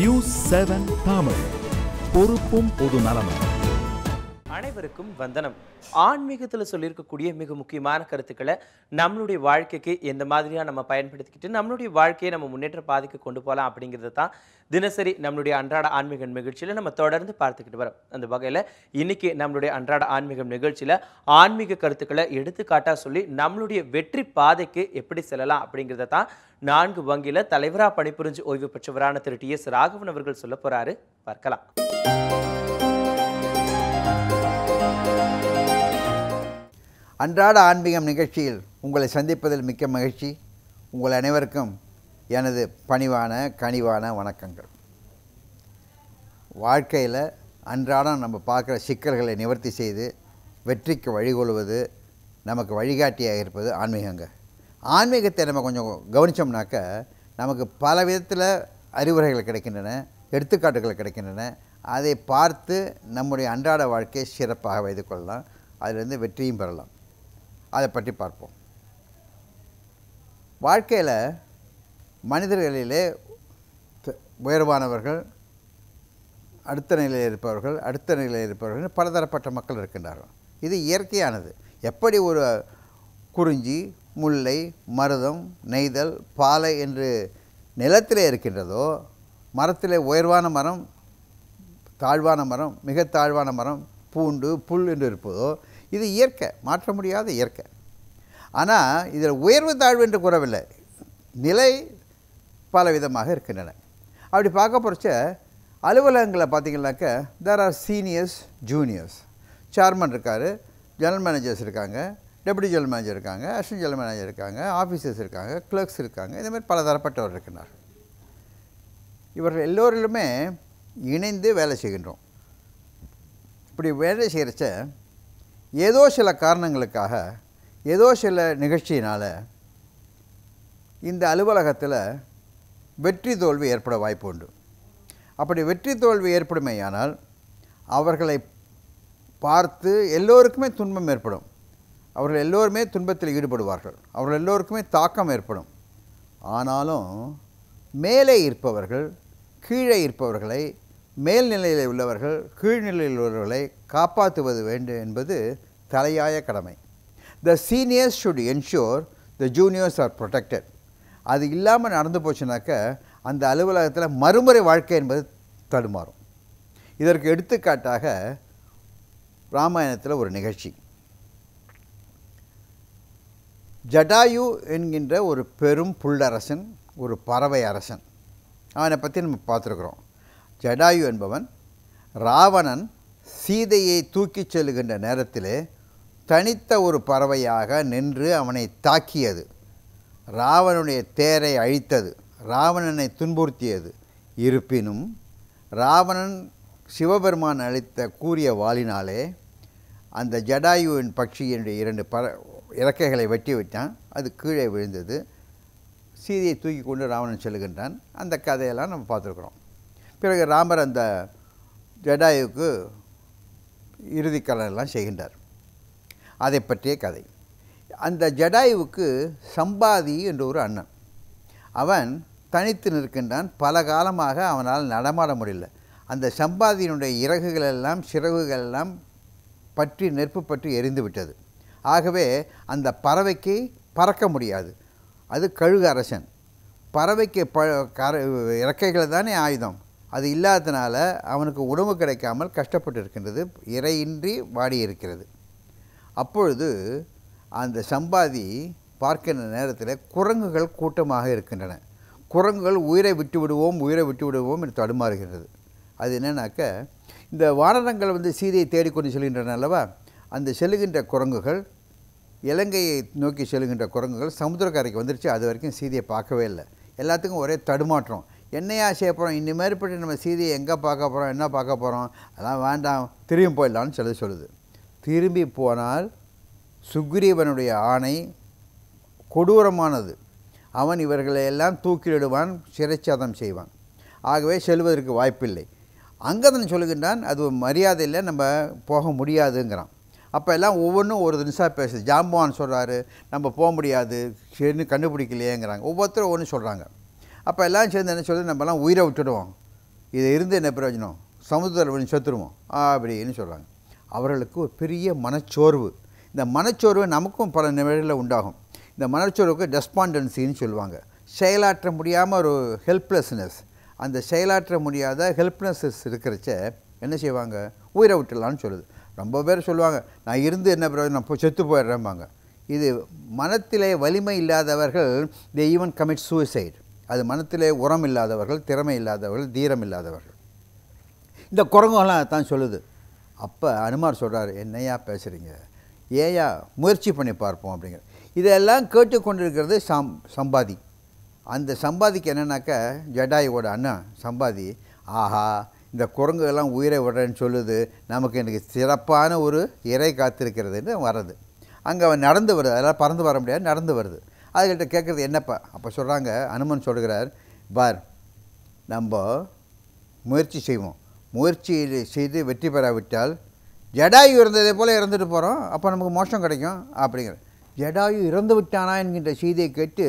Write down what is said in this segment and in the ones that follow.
News seven Tamil பொறுப்பும் பொது நலமும். அனைவருக்கும் வந்தனம். ஆன்மீகத்தில் சொல்லியிருக்கக்கூடிய மிக முக்கியமான கருத்துக்களை நம்மளுடைய வாழ்க்கைக்கு எந்த மாதிரியாக நம்ம பயன்படுத்திக்கிட்டு நம்மளுடைய வாழ்க்கையை நம்ம முன்னேற்ற பாதைக்கு கொண்டு போகலாம் அப்படிங்கிறது தான் தினசரி நம்மளுடைய அன்றாட ஆன்மீகம் நிகழ்ச்சியில் நம்ம தொடர்ந்து பார்த்துக்கிட்டு வரோம். அந்த வகையில் இன்னைக்கு நம்மளுடைய அன்றாட ஆன்மீகம் நிகழ்ச்சியில் ஆன்மீக கருத்துக்களை எடுத்துக்காட்டாக சொல்லி நம்மளுடைய வெற்றி பாதைக்கு எப்படி செல்லலாம் அப்படிங்கிறத தான் நான்கு வங்கியில் தலைவராக பணிபுரிஞ்சு ஓய்வு பெற்றவரான திரு டி எஸ் ராகவன் அவர்கள் சொல்ல போறாரு. பார்க்கலாம். அன்றாட ஆன்மீகம் நிகழ்ச்சியில் உங்களை சந்திப்பதில் மிக்க மகிழ்ச்சி. உங்கள் அனைவருக்கும் எனது பணிவான கனிவான வணக்கங்கள். வாழ்க்கையில் அன்றாடம் நம்ம பார்க்குற சிக்கல்களை நிவர்த்தி செய்து வெற்றிக்கு வழிகொள்வது நமக்கு வழிகாட்டியாக இருப்பது ஆன்மீகங்க. ஆன்மீகத்தை நம்ம கொஞ்சம் கவனித்தோம்னாக்க நமக்கு பல விதத்தில் அறிவுரைகள் கிடைக்கின்றன எடுத்துக்காட்டுகள் கிடைக்கின்றன. அதை பார்த்து நம்முடைய அன்றாட வாழ்க்கையை சிறப்பாக வைத்து கொள்ளலாம். அதிலிருந்து வெற்றியும் பெறலாம். அதை பற்றி பார்ப்போம். வாழ்க்கையில் மனிதர்களிலே உயர்வானவர்கள் அடுத்த நிலையில் இருப்பவர்கள் அடுத்த நிலையில் இருப்பவர்கள் பலதரப்பட்ட மக்கள் இருக்கின்றார்கள். இது இயற்கையானது. எப்படி ஒரு குறிஞ்சி முல்லை மருதம் நெய்தல் பாலை என்று நிலத்திலே இருக்கின்றதோ மரத்திலே உயர்வான மரம் தாழ்வான மரம் மிக தாழ்வான மரம் பூண்டு புல் என்று இருப்பதோ இது இயற்கை மாற்ற முடியாத இயற்கை. ஆனால் இதில் உயர்வு தாழ்வு என்று கூறவில்லை. நிலை பல விதமாக இருக்கின்றன. அப்படி பார்க்க போகிறச்ச அலுவலகங்களில் பார்த்தீங்கன்னாக்க there are seniors juniors chairman இருக்கார் ஜெனரல் மேனேஜர்ஸ் இருக்காங்க டெபுட்டி ஜெனரல் மேனேஜர் இருக்காங்க அசிஸ்டன்ட் ஜெனரல் மேனேஜர் இருக்காங்க ஆஃபீஸர்ஸ் இருக்காங்க கிளர்க்ஸ் இருக்காங்க இதேமாதிரி மாதிரி பல தரப்பட்டவர் இருக்கின்றார். இவர்கள் எல்லோரிலுமே இணைந்து வேலை செய்கின்றோம். இப்படி வேலை செய்கிறச்ச ஏதோ சில காரணங்களுக்காக ஏதோ சில நிகழ்ச்சியினால் இந்த அலுவலகத்தில் வெற்றி தோல்வி ஏற்பட வாய்ப்பு உண்டு. அப்படி வெற்றி தோல்வி ஏற்படுமேயானால் அவர்களை பார்த்து எல்லோருக்குமே துன்பம் ஏற்படும். அவர்கள் எல்லோருமே துன்பத்தில் ஈடுபடுவார்கள். அவர்கள் எல்லோருக்குமே தாக்கம் ஏற்படும். ஆனாலும் மேலே இருப்பவர்கள் கீழே இருப்பவர்களை மேல்நிலையில் உள்ளவர்கள் கீழ்நிலையில் உள்ளவர்களை காப்பாற்றுவது வேண்டும் என்பது தலையாய கடமை. The seniors should ensure the juniors are protected அது இல்லாமல் நடந்து போச்சுனாக்க அந்த அலுவலகத்தில் மறுமுறை வாழ்க்கை என்பது தடுமாறும். இதற்கு எடுத்துக்காட்டாக ராமாயணத்தில் ஒரு நிகழ்ச்சி. ஜடாயு என்கின்ற ஒரு பெரும் புல்லரசன் ஒரு பறவை அரசன். அவனை பற்றி நம்ம பார்த்துருக்குறோம். ஜடாயு என்பவன் ராவணன் சீதையை தூக்கிச் செல்லுகின்ற நேரத்திலே தனித்த ஒரு பறவையாக நின்று அவனை தாக்கியது. ராவணனுடைய தேரை அழித்தது. ராவணனை துன்புறுத்தியது. இருப்பினும் ராவணன் சிவபெருமான் அளித்த கூறிய வாளினாலே அந்த ஜடாயுவின் பட்சியினுடைய இரண்டு பற இறக்கைகளை வெட்டி விட்டான். அது கீழே விழுந்தது. சீதையை தூக்கி கொண்டு ராவணன் செல்கின்றான் அந்த கதையெல்லாம் நம்ம பார்த்துருக்குறோம். பிறகு ராமர் அந்த ஜடாயுவுக்கு இறுதிக்கலனெல்லாம் செய்கின்றார். அதை பற்றிய கதை. அந்த ஜடாயுவுக்கு சம்பாதி என்ற ஒரு அண்ணன். அவன் தனித்து நிற்கின்றான். பல காலமாக அவனால் நடமாட முடியல. அந்த சம்பாதியினுடைய இறகுகளெல்லாம் சிறகுகளெல்லாம் பற்றி நெருப்பு பற்றி எரிந்து விட்டது. ஆகவே அந்த பறவைக்கு பறக்க முடியாது. அது கழுகு அரசன். பறவைக்கு ப இறக்கைகள் தானே ஆயுதம். அது இல்லாததுனால அவனுக்கு உணவு கிடைக்காமல் கஷ்டப்பட்டு இருக்கின்றது இறையின்றி வாடி இருக்கிறது அப்பொழுது அந்த சம்பாதி பார்க்கின்ற நேரத்தில் குரங்குகள் கூட்டமாக இருக்கின்றன. குரங்குகள் உயிரை விட்டு விடுவோம் உயிரை விட்டு விடுவோம் என்று தடுமாறுகின்றது. அது என்னன்னாக்க இந்த வானரங்கள் வந்து சீதையை தேடிக்கொண்டு செல்கின்றன அல்லவா? அந்த செல்லுகின்ற குரங்குகள் இலங்கையை நோக்கி செல்லுகின்ற குரங்குகள் சமுத்திரக்கரைக்கு வந்துருச்சு அது வரைக்கும் சீதையை பார்க்கவே இல்லை. எல்லாத்துக்கும் ஒரே தடுமாற்றம். என்னையா செய்ய போகிறோம் இனிமேற்பட்டு நம்ம சீதையை எங்கே பார்க்க போகிறோம் என்ன பார்க்க போகிறோம் அதெல்லாம் வேண்டாம். திரும்பி போயிடலான்னு சொல்லி சொல்லுது. திரும்பி போனால் சுக்ரீவனுடைய ஆணை கொடூரமானது. அவன் இவர்களை எல்லாம் தூக்கிலிடுவான் சிறைச்சாதம் செய்வான். ஆகவே செல்வதற்கு வாய்ப்பில்லை. அங்கதன் சொல்லுகின்றான் அது ஒரு நம்ம போக முடியாதுங்கிறான். அப்போ எல்லாம் ஒவ்வொன்றும் ஒரு நிமிஷம் பேசுது. ஜாம்பவான் சொல்கிறாரு நம்ம போக முடியாது சரின்னு கண்டுபிடிக்கலையேங்கிறாங்க. ஒவ்வொருத்தரும் ஒன்று சொல்கிறாங்க அப்போ எல்லாம் சேர்ந்து என்ன சொல்கிறது நம்மலாம் உயிரை விட்டுடுவோம். இது இருந்து என்ன பிரயோஜனம்? சமுத்திரம் விழுந்து செத்துருவோம். அப்படின்னு சொல்கிறாங்க அவர்களுக்கு ஒரு பெரிய மனச்சோர்வு. இந்த மனச்சோர்வு நமக்கும் பல நிலைகளில் உண்டாகும். இந்த மனச்சோர்வுக்கு டெஸ்பாண்டன்சின்னு சொல்லுவாங்க. செயலாற்ற முடியாமல் ஒரு ஹெல்ப்லெஸ்னஸ் அந்த செயலாற்ற முடியாத ஹெல்ப்லெஸ்னஸ் இருக்கிறச்ச என்ன செய்வாங்க? உயிரை விட்டுடலான்னு சொல்லுது. ரொம்ப பேர் சொல்லுவாங்க நான் இருந்து என்ன பிரயோஜனம்? நான் போய் செத்து போயிடுறேம்பாங்க. இது மனத்திலே வலிமை இல்லாதவர்கள் தே ஈவன் கமிட் சூசைட் அது மனத்திலே உரம் இல்லாதவர்கள் திறமை இல்லாதவர்கள் தீரம் இல்லாதவர்கள் இந்த குரங்குகள்லாம் தான் சொல்லுது. அப்போ அனுமார் சொல்கிறார் என்னையா பேசுகிறீங்க ஏயா முயற்சி பண்ணி பார்ப்போம் அப்படிங்கிற. இதெல்லாம் கேட்டுக்கொண்டிருக்கிறது சம் சம்பாதி. அந்த சம்பாதிக்கு என்னென்னாக்கா ஜடாயோட அண்ணன் சம்பாதி ஆஹா இந்த குரங்குகள்லாம் உயிரை விடுறேன்னு சொல்லுது. நமக்கு எனக்கு சிறப்பான ஒரு இறை காத்திருக்கிறதுன்னு வர்றது. அங்கே அவன் நடந்து வருது. அதெல்லாம் பறந்து வர முடியாது நடந்து வருது. அதுகிட்ட கேட்குறது என்னப்பா? அப்போ சொல்கிறாங்க அனுமன் சொல்கிறார் பார் நம்ம முயற்சி செய்வோம். முயற்சி செய்து வெற்றி பெறாவிட்டால் ஜடாயு இருந்ததை போல் இறந்துட்டு போகிறோம் அப்போ நமக்கு மோஷம் கிடைக்கும் அப்படிங்கிற ஜடாயு இறந்து விட்டானா? என்கின்ற செய்தியை கேட்டு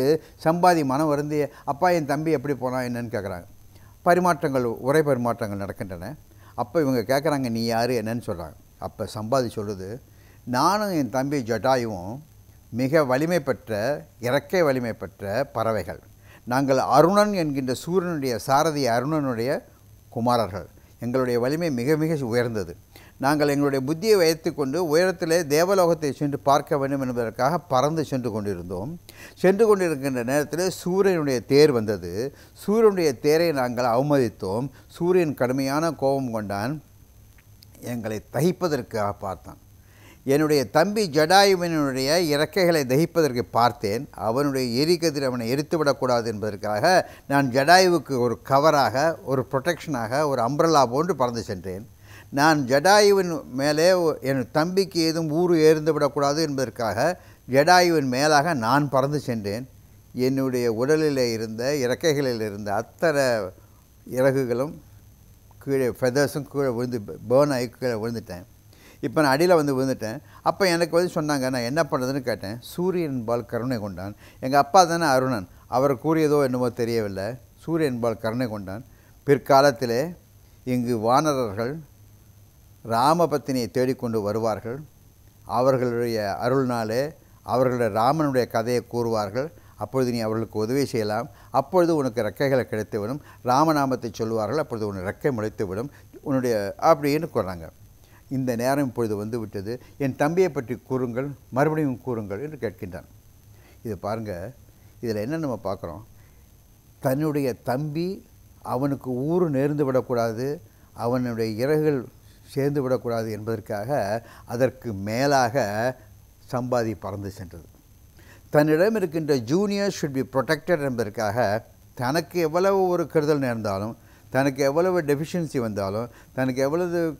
சம்பாதி மனம் வருந்தி அப்பா என் தம்பி எப்படி போனா என்னன்னு கேட்குறாங்க பரிமாற்றங்கள் உரை பரிமாற்றங்கள் நடக்கின்றன. அப்போ இவங்க கேட்குறாங்க நீ யார்? என்னன்னு சொல்கிறாங்க அப்போ சம்பாதி சொல்லுது நானும் என் தம்பி ஜடாயுவும் மிக வலிமை பெற்ற இறக்கை வலிமை பெற்ற பறவைகள். நாங்கள் அருணன் என்கின்ற சூரியனுடைய சாரதி அருணனுடைய குமாரர்கள். எங்களுடைய வலிமை மிக மிக உயர்ந்தது. நாங்கள் எங்களுடைய புத்தியை வைத்துக்கொண்டு உயரத்திலே தேவலோகத்தை சென்று பார்க்க வேண்டும் என்பதற்காக பறந்து சென்று கொண்டிருந்தோம். சென்று கொண்டிருக்கின்ற நேரத்தில் சூரியனுடைய தேர் வந்தது. சூரியனுடைய தேரை நாங்கள் அவமதித்தோம். சூரியன் கடுமையான கோபம் கொண்டான். எங்களை தகிப்பதற்காக பார்த்தான். என்னுடைய தம்பி ஜடாயுவினுடைய இறக்கைகளை தகிப்பதற்கு பார்த்தேன். அவனுடைய எரிகதிர் அவனை எரித்துவிடக்கூடாது என்பதற்காக நான் ஜடாயுவுக்கு ஒரு கவராக ஒரு ப்ரொடெக்ஷனாக ஒரு அம்ப்ரல்லா போன்று பறந்து சென்றேன். நான் ஜடாயுவின் மேலே என் தம்பிக்கு ஏதும் ஊர் ஏறிந்து விடக்கூடாது என்பதற்காக ஜடாயுவின் மேலாக நான் பறந்து சென்றேன். என்னுடைய உடலில் இருந்த இறக்கைகளில் இருந்த அத்தனை இறகுகளும் கீழே ஃபெதர்ஸும் கீழே விழுந்து பேர்ன் ஆகி கீழே விழுந்துட்டேன். இப்போ நான் அடியில் வந்து விழுந்துட்டேன். அப்போ எனக்கு வந்து சொன்னாங்க நான் என்ன பண்ணுறதுன்னு கேட்டேன். சூரியன் பால் கருணை கொண்டான். எங்கள் அப்பா தானே அருணன். அவர் கூறியதோ என்னமோ தெரியவில்லை. சூரியன் பால் கருணை கொண்டான். பிற்காலத்திலே இங்கு வானரர்கள் ராமபத்தினியை தேடிக்கொண்டு வருவார்கள். அவர்களுடைய அருள்னாலே அவர்களுடைய ராமனுடைய கதையை கூறுவார்கள். அப்பொழுது நீ அவர்களுக்கு உதவி செய்யலாம். அப்பொழுது உனக்கு ரெக்கைகளை கிடைத்துவிடும். ராமநாமத்தை சொல்லுவார்கள். அப்பொழுது உன் ரெக்கை முளைத்துவிடும். உன்னுடைய அப்படின்னு கூறுறாங்க. இந்த நேரம் இப்பொழுது வந்து விட்டது என் தம்பியை பற்றி கூறுங்கள் மறுபடியும் கூறுங்கள் என்று கேட்கின்றான். இது பாருங்கள் இதில் என்ன நம்ம பார்க்குறோம்? தன்னுடைய தம்பி அவனுக்கு ஊறு நேர்ந்து விடக்கூடாது அவனுடைய இறகுகள் சேர்ந்து விடக்கூடாது என்பதற்காக அதற்கு மேலாக சம்பாதி பறந்து சென்றது. தன்னிடம் இருக்கின்ற ஜூனியர் ஷுட் பி ப்ரொடெக்டட் என்பதற்காக தனக்கு எவ்வளவு ஒரு கெடுதல் நேர்ந்தாலும் தனக்கு எவ்வளவு டெஃபிஷியன்சி வந்தாலும் தனக்கு எவ்வளவு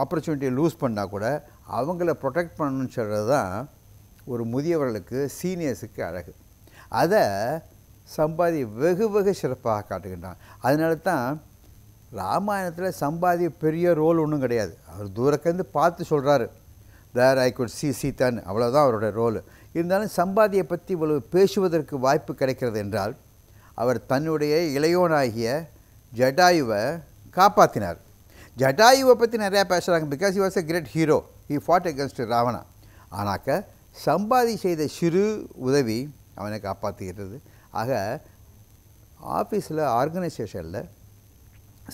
ஆப்பர்ச்சுனிட்டியை லூஸ் பண்ணால் கூட அவங்கள ப்ரொடெக்ட் பண்ணணும்னு சொல்கிறது தான் ஒரு முதியவர்களுக்கு சீனியர்ஸுக்கு அழகு. அதை சம்பாதி வெகு வெகு சிறப்பாக காட்டுகின்றான். அதனால தான் ராமாயணத்தில் சம்பாதி பெரிய ரோல் ஒன்றும் கிடையாது. அவர் தூரக்கேருந்து பார்த்து சொல்கிறாரு தேர் ஐ குட் சி சீதான் அவ்வளோதான் அவருடைய ரோல் இருந்தாலும் சம்பாதியை பற்றி இவ்வளவு பேசுவதற்கு வாய்ப்பு கிடைக்கிறது என்றால் அவர் தன்னுடைய இளையோனாகிய ஜடாயுவை காப்பாற்றினார் ஜட்டாயுவை பற்றி நிறையா பேசுகிறாங்க because he was a great hero he fought against Ravana. ஆனாக்க Sampati செய்த சிறு உதவி அவனை காப்பாற்றுகிறது ஆக ஆஃபீஸில் ஆர்கனைசேஷனில்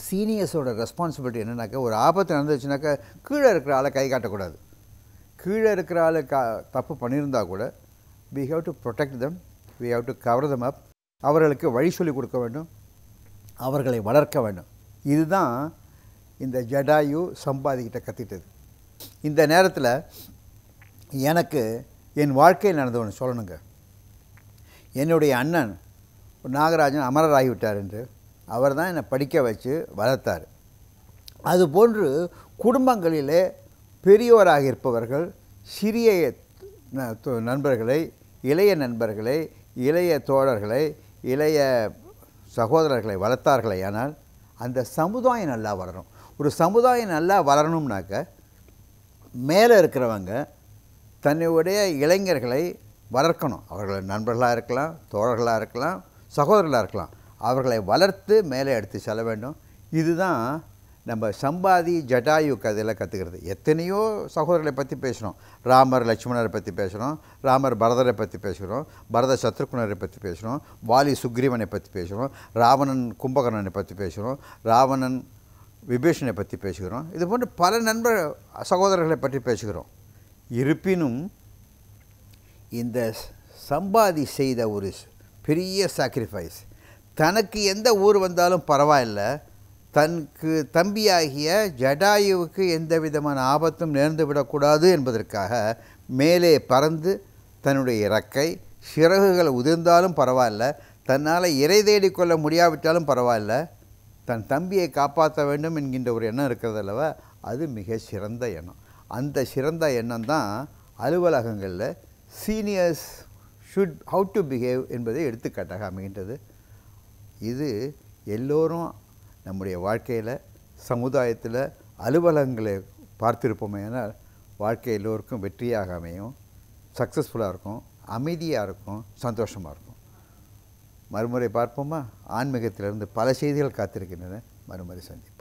சீனியர்ஸோட ரெஸ்பான்சிபிலிட்டி என்னென்னாக்கா ஒரு ஆபத்து நடந்துச்சுனாக்கா கீழே இருக்கிற ஆளை கை காட்டக்கூடாது. கீழே இருக்கிற ஆளை கா தப்பு பண்ணியிருந்தா கூட we have to protect them we have to cover them up அவர்களுக்கு வழி சொல்லி கொடுக்க வேண்டும். அவர்களை வளர்க்க வேண்டும். இதுதான் இந்த ஜடாயு சம்பாதிக்கிட்ட கத்திட்டது. இந்த நேரத்தில் எனக்கு என் வாழ்க்கையில் நடந்த ஒன்று சொல்லணுங்க. என்னுடைய அண்ணன் நாகராஜன் அமரராகிவிட்டார் என்று அவர் தான் என்னை படிக்க வச்சு வளர்த்தார். அதுபோன்று குடும்பங்களிலே பெரியோராக இருப்பவர்கள் சிறிய நண்பர்களை இளைய நண்பர்களை இளைய தோழர்களை இளைய சகோதரர்களை வளர்த்தார்களே ஆனால் அந்த சமுதாயம் நல்லா வளரும். ஒரு சமுதாயம் நல்லா வளரணும்னாக்க மேலே இருக்கிறவங்க தன்னுடைய இளைஞர்களை வளர்க்கணும். அவர்கள் நண்பர்களாக இருக்கலாம் தோழர்களாக இருக்கலாம் சகோதரர்களாக இருக்கலாம். அவர்களை வளர்த்து மேலே எடுத்து செல்ல வேண்டும். இதுதான் நம்ம சம்பாதி ஜடாயு கதையில் கற்றுக்கிறது எத்தனையோ சகோதரர்களை பற்றி பேசுகிறோம் ராமர் லட்சுமணரை பற்றி பேசுகிறோம் ராமர் பரதரை பற்றி பேசுகிறோம் பரத சத்ருகுணரை பற்றி பேசுகிறோம் வாலி சுக்ரீவனை பற்றி பேசுகிறோம் ராவணன் கும்பகர்ணனை பற்றி பேசுகிறோம் ராவணன் விபீஷனை பற்றி பேசுகிறோம். இது போன்று பல நண்பர் சகோதரர்களை பற்றி பேசுகிறோம். இருப்பினும் இந்த சம்பாதி செய்த ஒரு பெரிய சாக்ரிஃபைஸ் தனக்கு எந்த ஊர் வந்தாலும் பரவாயில்ல. தனக்கு தம்பியாகிய ஜடாயுவுக்கு எந்த விதமான ஆபத்தும் நேர்ந்து விடக்கூடாது என்பதற்காக மேலே பறந்து தன்னுடைய இறக்கை சிறகுகள் உதிர்ந்தாலும் பரவாயில்ல. தன்னால் இறை தேடிக்கொள்ள முடியாவிட்டாலும் பரவாயில்ல. தன் தம்பியை காப்பாற்ற வேண்டும் என்கின்ற ஒரு எண்ணம் இருக்கிறது அல்லவா? அது மிக சிறந்த எண்ணம். அந்த சிறந்த எண்ணம் தான் அலுவலகங்களில் seniors should how to behave என்பதை எடுத்துக்காட்டாக அமைகின்றது. இது எல்லோரும் நம்முடைய வாழ்க்கையில் சமுதாயத்தில் அலுவலகங்களை பார்த்திருப்போமேனால் வாழ்க்கை எல்லோருக்கும் வெற்றியாக அமையும் சக்ஸஸ்ஃபுல்லாக இருக்கும் அமைதியாக இருக்கும் சந்தோஷமாக இருக்கும். மறுமுறை பார்ப்போமா? ஆன்மீகத்திலிருந்து பல செய்திகள் காத்திருக்கின்றன. மறுமுறை சந்திப்போம்.